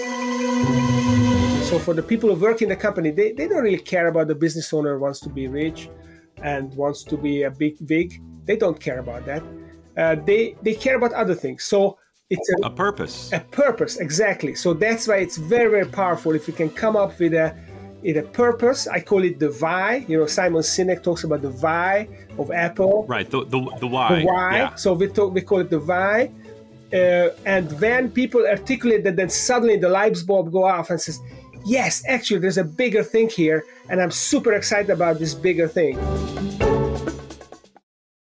So for the people who work in the company, they, they don't really care about the business owner wants to be rich and wants to be a big big. They don't care about that. Uh, they they care about other things. So it's a, a purpose. A purpose, exactly. So that's why it's very very powerful if you can come up with a in a purpose. I call it the why. You know, Simon Sinek talks about the why of Apple. Right. The the, the why. The why. Yeah. So we talk we call it the why. Uh, and when people articulate that, then suddenly the light bulb go off and says, yes, actually, there's a bigger thing here, and I'm super excited about this bigger thing.